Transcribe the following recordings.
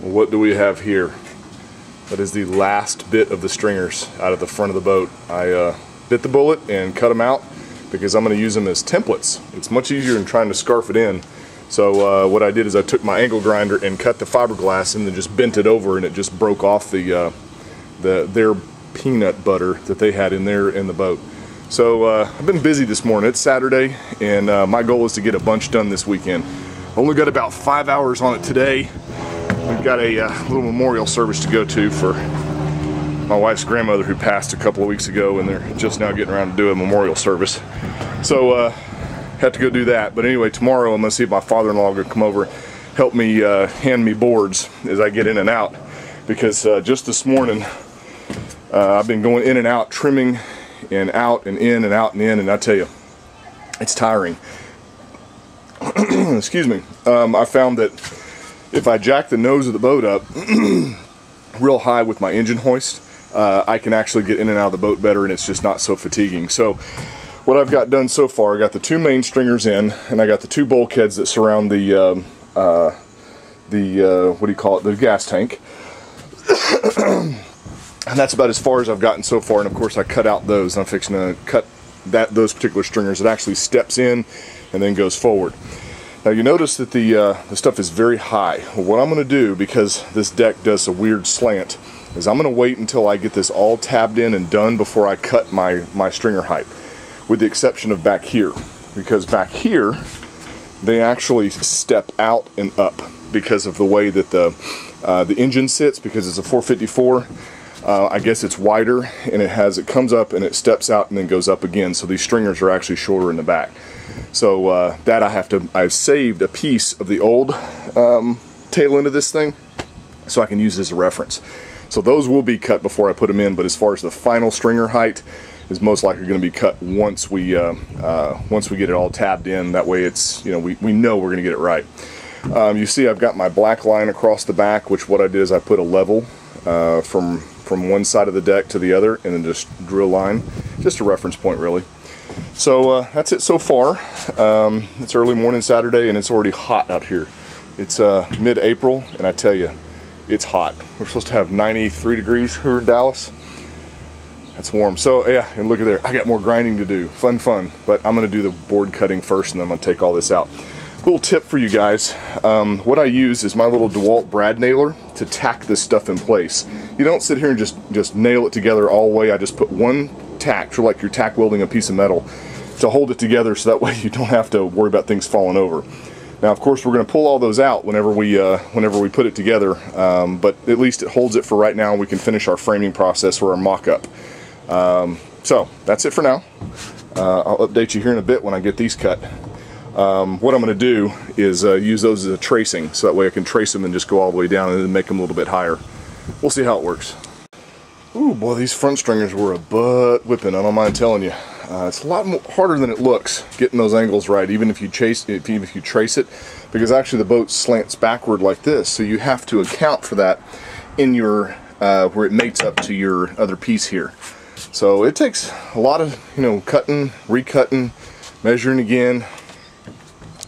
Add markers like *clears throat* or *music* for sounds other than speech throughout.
what do we have here? That is the last bit of the stringers out of the front of the boat. I uh, bit the bullet and cut them out because I'm going to use them as templates. It's much easier than trying to scarf it in. So uh, what I did is I took my angle grinder and cut the fiberglass and then just bent it over and it just broke off the, uh, the their peanut butter that they had in there in the boat. So uh, I've been busy this morning. It's Saturday and uh, my goal is to get a bunch done this weekend. Only got about five hours on it today. We've got a uh, little memorial service to go to for my wife's grandmother who passed a couple of weeks ago and they're just now getting around to do a memorial service. So uh, have to go do that. But anyway, tomorrow I'm gonna see if my father-in-law will come over, help me uh, hand me boards as I get in and out. Because uh, just this morning, uh, I've been going in and out, trimming and out and in and out and in, and I tell you, it's tiring. *clears throat* Excuse me. Um, I found that if I jack the nose of the boat up *clears throat* real high with my engine hoist, uh, I can actually get in and out of the boat better and it's just not so fatiguing. So what I've got done so far, I got the two main stringers in and I got the two bulkheads that surround the, um, uh, the uh, what do you call it, the gas tank. *clears throat* and that's about as far as I've gotten so far and of course I cut out those. I'm fixing to cut that those particular stringers. It actually steps in and then goes forward. Now you notice that the, uh, the stuff is very high. What I'm going to do, because this deck does a weird slant, is I'm going to wait until I get this all tabbed in and done before I cut my, my stringer height, with the exception of back here. Because back here, they actually step out and up because of the way that the, uh, the engine sits, because it's a 454. Uh, I guess it's wider and it has it comes up and it steps out and then goes up again so these stringers are actually shorter in the back so uh, that I have to I've saved a piece of the old um, tail end of this thing so I can use as a reference so those will be cut before I put them in, but as far as the final stringer height is most likely going to be cut once we uh, uh, once we get it all tabbed in. That way it's, you know, we, we know we're going to get it right. Um, you see I've got my black line across the back, which what I did is I put a level uh, from, from one side of the deck to the other and then just drew a line. Just a reference point really. So uh, that's it so far. Um, it's early morning Saturday and it's already hot out here. It's uh, mid-April and I tell you, it's hot. We're supposed to have 93 degrees here in Dallas. That's warm. So yeah, and look at there. I got more grinding to do. Fun, fun. But I'm to do the board cutting first and then I'm to take all this out. Little tip for you guys. Um, what I use is my little DeWalt brad nailer to tack this stuff in place. You don't sit here and just, just nail it together all the way. I just put one tack, of like you're tack welding a piece of metal, to hold it together so that way *laughs* you don't have to worry about things falling over. Now, of course, we're going to pull all those out whenever we uh, whenever we put it together, um, but at least it holds it for right now. and We can finish our framing process or our mock-up. Um, so that's it for now. Uh, I'll update you here in a bit when I get these cut. Um, what I'm going to do is uh, use those as a tracing, so that way I can trace them and just go all the way down and then make them a little bit higher. We'll see how it works. Ooh, boy, these front stringers were a butt whipping, I don't mind telling you. Uh, it's a lot more, harder than it looks getting those angles right, even if you chase, if, even if you trace it, because actually the boat slants backward like this, so you have to account for that in your uh, where it mates up to your other piece here. So it takes a lot of you know cutting, recutting, measuring again,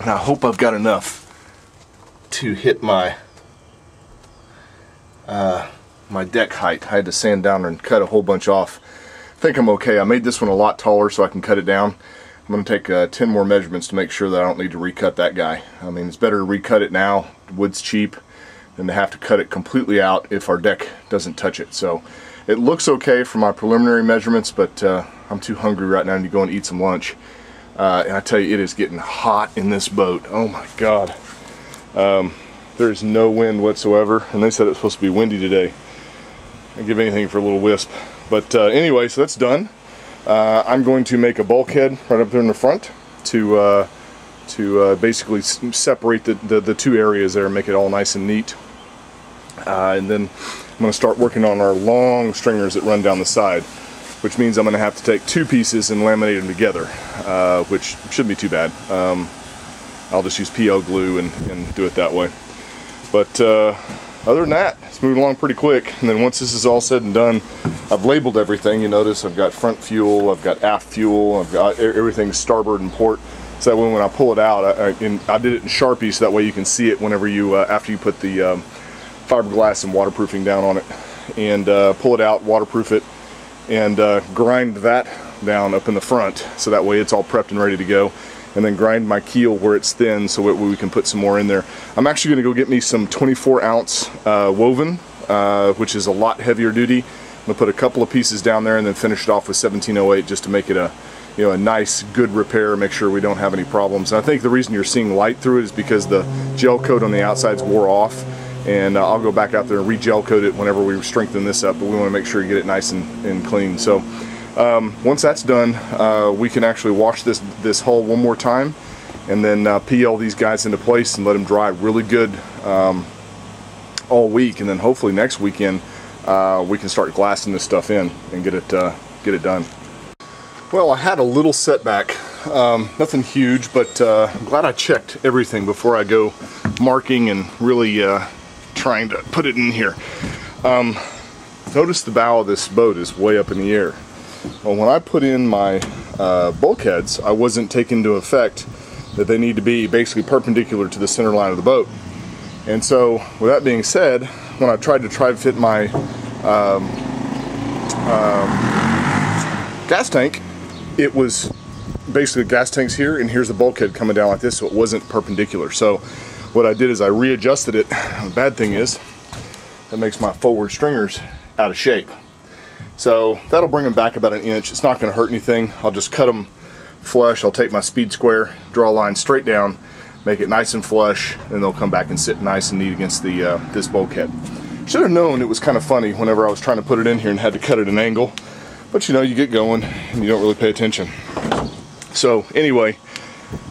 and I hope I've got enough to hit my uh, my deck height. I had to sand down and cut a whole bunch off I think I'm okay. I made this one a lot taller so I can cut it down. I'm going to take uh, 10 more measurements to make sure that I don't need to recut that guy. I mean, it's better to recut it now. Wood's cheap than to have to cut it completely out if our deck doesn't touch it. So it looks okay for my preliminary measurements, but uh, I'm too hungry right now to go and eat some lunch. Uh, and I tell you, it is getting hot in this boat. Oh my God. Um, there is no wind whatsoever, and they said it's supposed to be windy today. I'd give anything for a little wisp. But uh, anyway, so that's done. Uh, I'm going to make a bulkhead right up there in the front to uh, to uh, basically separate the, the, the, two areas there and make it all nice and neat. Uh, and then I'm going to start working on our long stringers that run down the side, which means I'm going to have to take two pieces and laminate them together, uh, which shouldn't be too bad. Um, I'll just use PL glue and, and do it that way. But other than that, it's moving along pretty quick. And then once this is all said and done, I've labeled everything. You notice I've got front fuel, I've got aft fuel, I've got everything starboard and port. So that way when I pull it out, I, I, I did it in Sharpie so that way you can see it whenever you, uh, after you put the um, fiberglass and waterproofing down on it and uh, pull it out, waterproof it, and uh, grind that down up in the front so that way it's all prepped and ready to go and then grind my keel where it's thin so we can put some more in there. I'm actually going to go get me some 24 ounce uh, woven uh, which is a lot heavier duty. I'm going to put a couple of pieces down there and then finish it off with 1708 just to make it a you know, a nice, good repair, make sure we don't have any problems. And I think the reason you're seeing light through it is because the gel coat on the outside's wore off and uh, I'll go back out there and re-gel coat it whenever we strengthen this up, but we want to make sure you get it nice and, and clean. So um, once that's done, uh, we can actually wash this, this hull one more time and then uh, PL these guys into place and let them dry really good um, all week. And then hopefully next weekend uh, we can start glassing this stuff in and get it, uh, get it done. Well, I had a little setback. Um, nothing huge, but uh, I'm glad I checked everything before I go marking and really trying to put it in here. Um, notice the bow of this boat is way up in the air. Well, when I put in my uh, bulkheads, I wasn't taking into effect that they need to be basically perpendicular to the center line of the boat. And so, with that being said, when I tried to try to fit my um, um, gas tank, it was basically gas tanks here, and here's the bulkhead coming down like this, so it wasn't perpendicular. So, what I did is I readjusted it. The bad thing is, that makes my forward stringers out of shape. So that'll bring them back about an inch. It's not going to hurt anything. I'll just cut them flush. I'll take my speed square, draw a line straight down, make it nice and flush, and they'll come back and sit nice and neat against the uh, this bulkhead. Should have known it was kind of funny whenever I was trying to put it in here and had to cut it an angle. But you know, you get going and you don't really pay attention. So anyway,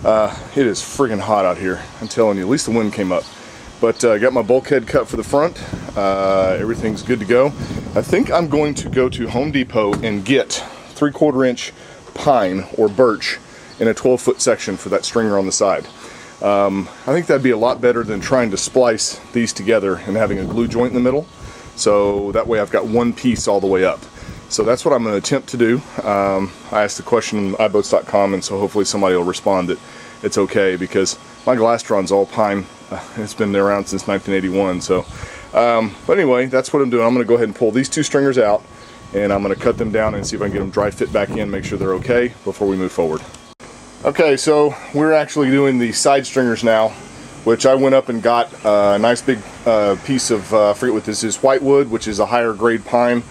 uh, it is friggin' hot out here. I'm telling you, at least the wind came up. But I uh, got my bulkhead cut for the front. Uh, everything's good to go. I think I'm going to go to Home Depot and get three quarter inch pine or birch in a 12 foot section for that stringer on the side. Um, I think that'd be a lot better than trying to splice these together and having a glue joint in the middle. So that way I've got one piece all the way up. So that's what I'm going to attempt to do. Um, I asked the question on iboats.com and so hopefully somebody will respond that it's okay because my Glastron's all pine. *laughs* It's been around since 1981 so um, but anyway that's what I'm doing. I'm gonna go ahead and pull these two stringers out and I'm gonna cut them down and see if I can get them dry fit back in make sure they're okay before we move forward. Okay so we're actually doing the side stringers now which I went up and got a nice big uh, piece of uh, I forget what this is whitewood which is a higher grade pine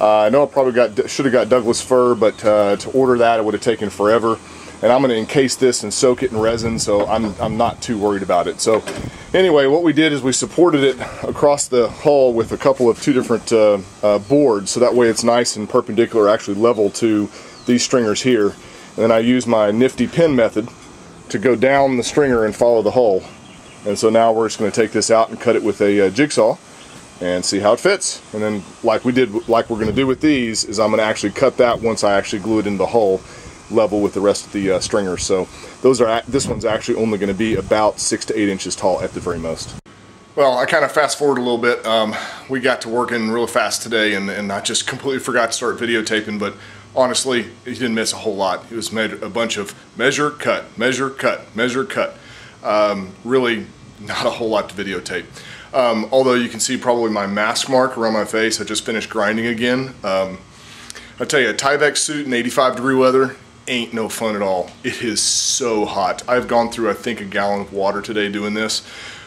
uh, I know I probably got should have got Douglas fir but uh, to order that it would have taken forever. And I'm going to encase this and soak it in resin so I'm, I'm not too worried about it. So anyway what we did is we supported it across the hull with a couple of two different uh, uh, boards so that way it's nice and perpendicular actually level to these stringers here. And then I use my nifty pin method to go down the stringer and follow the hull. And so now we're just going to take this out and cut it with a uh, jigsaw and see how it fits and then like we did like we're to do with these is I'm to actually cut that once I actually glue it into the hull level with the rest of the uh, stringers. So those are this one's actually only to be about six to eight inches tall at the very most. Well, I kind of fast forward a little bit. Um, we got to working real fast today, and, and I just completely forgot to start videotaping. But honestly, he didn't miss a whole lot. It was made a bunch of measure, cut, measure, cut, measure, cut. Um, really, not a whole lot to videotape. Um, although you can see probably my mask mark around my face. I just finished grinding again. Um, I tell you, a Tyvek suit in 85 degree weather ain't no fun at all. It is so hot. I've gone through, I think, a gallon of water today doing this.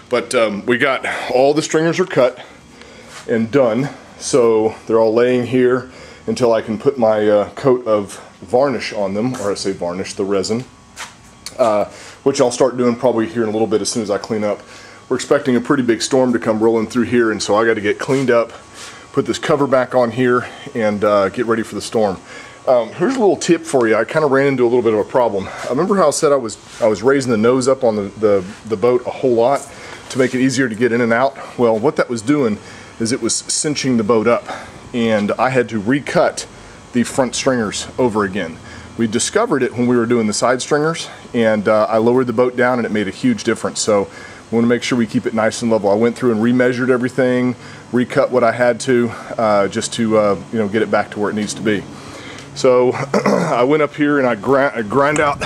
But um, we got all the stringers are cut and done. So they're all laying here until I can put my uh, coat of varnish on them, or I say varnish, the resin, uh, which I'll start doing probably here in a little bit as soon as I clean up. We're expecting a pretty big storm to come rolling through here, and so I got to get cleaned up, put this cover back on here, and uh, get ready for the storm. Um, here's a little tip for you. I kind of ran into a little bit of a problem. I remember how I said I was I was raising the nose up on the, the, the boat a whole lot to make it easier to get in and out. Well, what that was doing is it was cinching the boat up and I had to recut the front stringers over again. We discovered it when we were doing the side stringers and uh, I lowered the boat down and it made a huge difference. So we want to make sure we keep it nice and level. I went through and remeasured everything, recut what I had to uh, just to uh, you know get it back to where it needs to be. So *clears throat* I went up here and I grind, I grind out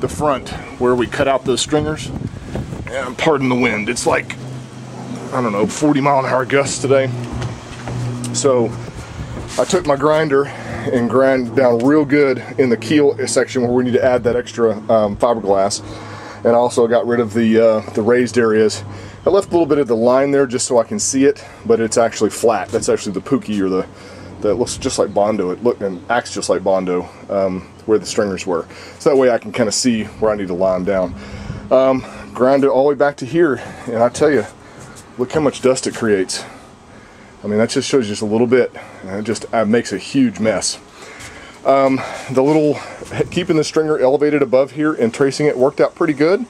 the front where we cut out those stringers. And pardon the wind, it's like I don't know, 40 mile an hour gusts today. So I took my grinder and grind down real good in the keel section where we need to add that extra um, fiberglass. And also got rid of the, uh, the raised areas. I left a little bit of the line there just so I can see it, but it's actually flat. That's actually the pookie or the that looks just like Bondo. It looked and acts just like Bondo um, where the stringers were. So that way I can kind of see where I need to line down. Um, grind it all the way back to here, and I tell you, look how much dust it creates. I mean, that just shows just a little bit, and it just uh, makes a huge mess. Um, the little, keeping the stringer elevated above here and tracing it worked out pretty good.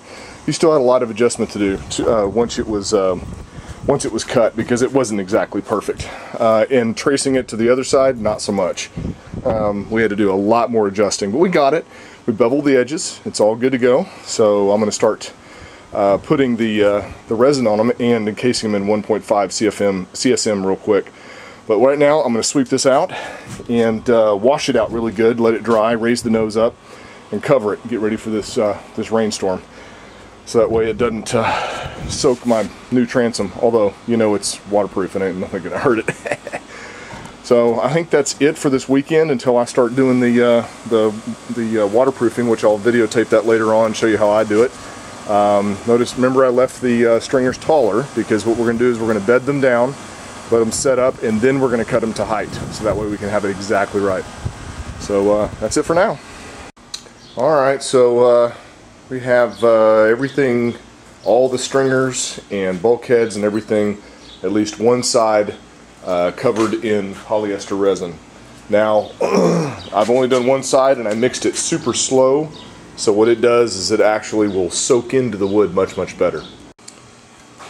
You still had a lot of adjustment to do to, uh, once it was um, once it was cut because it wasn't exactly perfect. Uh, and tracing it to the other side, not so much. Um, we had to do a lot more adjusting, but we got it. We beveled the edges. It's all good to go. So I'm going to start uh, putting the uh, the resin on them and encasing them in 1.5 CFM CSM real quick. But right now I'm going to sweep this out and uh, wash it out really good, let it dry, raise the nose up, and cover it. Get ready for this uh, this rainstorm. So that way it doesn't uh, soak my new transom although you know it's waterproof and ain't nothing gonna hurt it. *laughs* So I think that's it for this weekend until I start doing the uh, the, the uh, waterproofing which I'll videotape that later on and show you how I do it. Um, notice remember I left the uh, stringers taller because what we're gonna do is we're gonna bed them down let them set up and then we're gonna cut them to height so that way we can have it exactly right so uh, that's it for now alright so uh, we have uh, everything, all the stringers and bulkheads and everything, at least one side uh, covered in polyester resin. Now, *clears throat* I've only done one side and I mixed it super slow, so what it does is it actually will soak into the wood much, much better.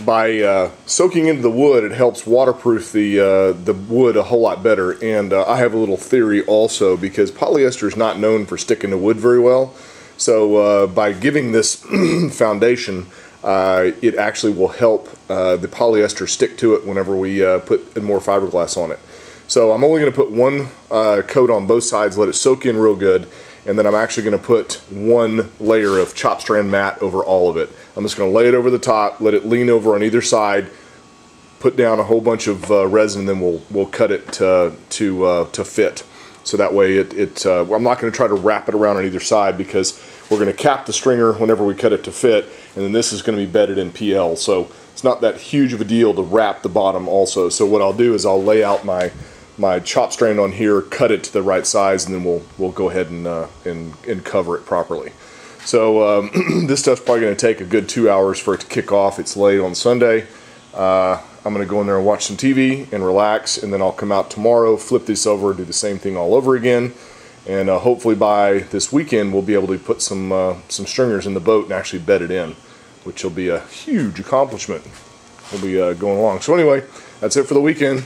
By uh, soaking into the wood, it helps waterproof the, uh, the wood a whole lot better. And uh, I have a little theory also, because polyester is not known for sticking to wood very well. So uh, by giving this *clears throat* foundation, uh, it actually will help uh, the polyester stick to it whenever we put more fiberglass on it. So I'm only going to put one coat on both sides, let it soak in real good, and then I'm actually going to put one layer of chop strand mat over all of it. I'm just going to lay it over the top, let it lean over on either side, put down a whole bunch of uh, resin, and then we'll we'll cut it to to, to fit. So that way it, it I'm not going to try to wrap it around on either side because we're going to cap the stringer whenever we cut it to fit, and then this is going to be bedded in PL. So it's not that huge of a deal to wrap the bottom also. So what I'll do is I'll lay out my my chop strand on here, cut it to the right size, and then we'll we'll go ahead and uh, and, and cover it properly. So um, *clears throat* this stuff's probably going to take a good two hours for it to kick off. It's late on Sunday. Uh, I'm going to go in there and watch some TV and relax, and then I'll come out tomorrow, flip this over, do the same thing all over again and uh, hopefully by this weekend we'll be able to put some uh, some stringers in the boat and actually bed it in which will be a huge accomplishment we'll be uh, going along so anyway that's it for the weekend